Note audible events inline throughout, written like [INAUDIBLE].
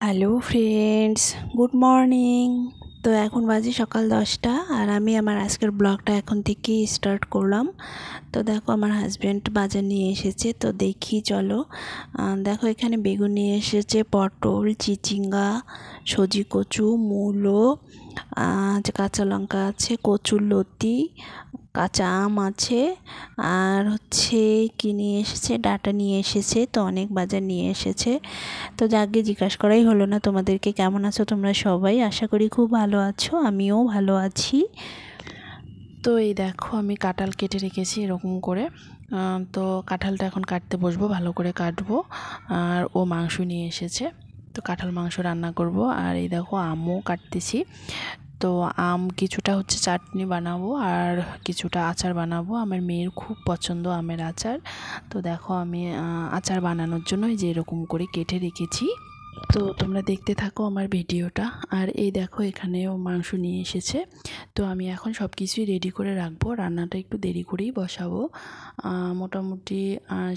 Hello friends, good morning. তো এখন বাজে সকাল দশটা আর আমি আমার আজকের ব্লগটা এখন থেকেই স্টার্ট করলাম। তো দেখো আমার হাজব্যান্ড বাজার নিয়ে এসেছে, তো দেখি চলো। দেখো এখানে বেগুন নিয়ে এসেছে, পটল, চিচিঙ্গা, সজি কচু, মূলো কাঁচা লঙ্কা আছে, কচুর লতি কাঁচা আম আছে, আর হচ্ছে কি নিয়ে এসেছে, ডাটা নিয়ে এসেছে, তো অনেক বাজার নিয়ে এসেছে। তো যাকে জিজ্ঞাসা করাই হলো না, তোমাদেরকে কেমন আছো তোমরা সবাই? আশা করি খুব ভালো আছো, আমিও ভালো আছি। তো এই দেখো, আমি কাঁঠাল কেটে রেখেছি এরকম করে। তো কাঁঠালটা এখন কাটতে বসবো, ভালো করে কাটবো। আর ও মাংস নিয়ে এসেছে, তো কাঁঠাল মাংস রান্না করব। আর এই দেখো, আমও কাটতেছি। তো আম কিছুটা হচ্ছে চাটনি বানাবো আর কিছুটা আচার বানাবো। আমার মেয়ের খুব পছন্দ আমের আচার। তো দেখো আমি আচার বানানোর জন্য যে এরকম করে কেটে রেখেছি। তো তোমরা দেখতে থাকো আমার ভিডিওটা। আর এই দেখো এখানেও মাংস নিয়ে এসেছে। তো আমি এখন সব কিছুই রেডি করে রাখব। রান্নাটা একটু দেরি করেই বসাবো। মোটামুটি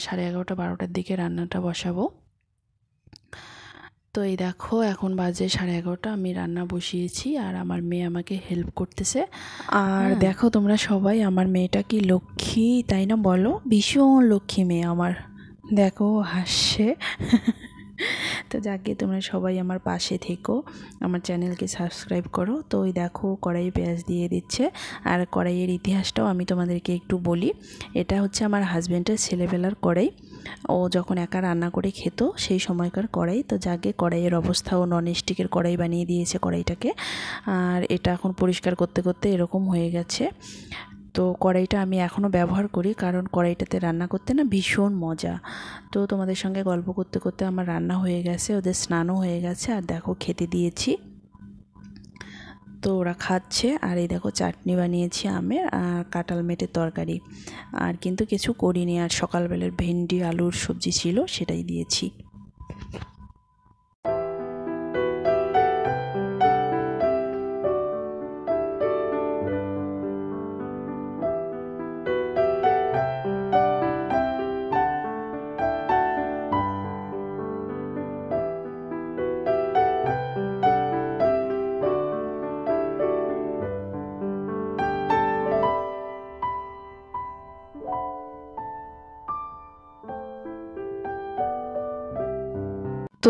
সাড়ে এগারোটা, বারোটার দিকে রান্নাটা বসাবো। তো এই দেখো এখন বাজে সাড়ে এগারোটা আমি রান্না বসিয়েছি আর আমার মেয়ে আমাকে হেল্প করতেছে। আর দেখো তোমরা সবাই আমার মেয়েটা কি লক্ষ্মী তাই না বলো? ভীষণ লক্ষ্মী মেয়ে আমার। দেখো হাসছে। [LAUGHS] তো যাকে তোমরা সবাই আমার পাশে থেকো। আমার চ্যানেলকে সাবস্ক্রাইব করো। তো ওই দেখো কড়াইয়ে পেঁয়াজ দিয়ে দিচ্ছে। আর কড়াইয়ের ইতিহাসটাও আমি তোমাদেরকে একটু বলি। এটা হচ্ছে আমার হাজব্যান্ডের ছেলেবেলার কড়াই। ও যখন একা রান্না করে খেত, সেই সময়কার কড়াই। তো যাকে কড়াইয়ের অবস্থাও নন স্টিকের কড়াই বানিয়ে দিয়েছে কড়াইটাকে। আর এটা এখন পরিষ্কার করতে করতে এরকম হয়ে গেছে। তো কড়াইটা আমি এখনও ব্যবহার করি, কারণ কড়াইটাতে রান্না করতে না ভীষণ মজা। তো তোমাদের সঙ্গে গল্প করতে করতে আমার রান্না হয়ে গেছে, ওদের স্নানও হয়ে গেছে, আর দেখো খেতে দিয়েছি। তো ওরা খাচ্ছে, আর এই দেখো চাটনি বানিয়েছি আমের আর কাঁঠাল মেটের তরকারি। আর কিন্তু কিছু করিনি, আর সকালবেলার ভেন্ডি, আলুর সবজি ছিল সেটাই দিয়েছি।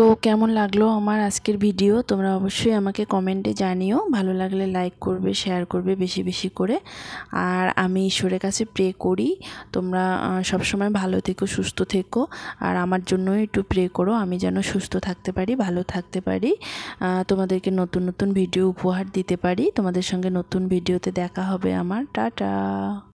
তো কেমন লাগল আমার আজকের ভিডিও তোমরা অবশ্যই আমাকে কমেন্টে জানিও। ভালো লাগলে লাইক করবে শেয়ার করবে বেশি বেশি করে। আর আমি ঈশ্বরের কাছে প্রে করি। তোমরা সবসময় ভালো থেকো, সুস্থ থেকো। আর আমার জন্যই একটু প্রে করো। আমি যেন সুস্থ থাকতে পারি, ভালো থাকতে পারি। তোমাদেরকে নতুন নতুন ভিডিও উপহার দিতে পারি। তোমাদের সঙ্গে নতুন ভিডিওতে দেখা হবে আমার। টাটা!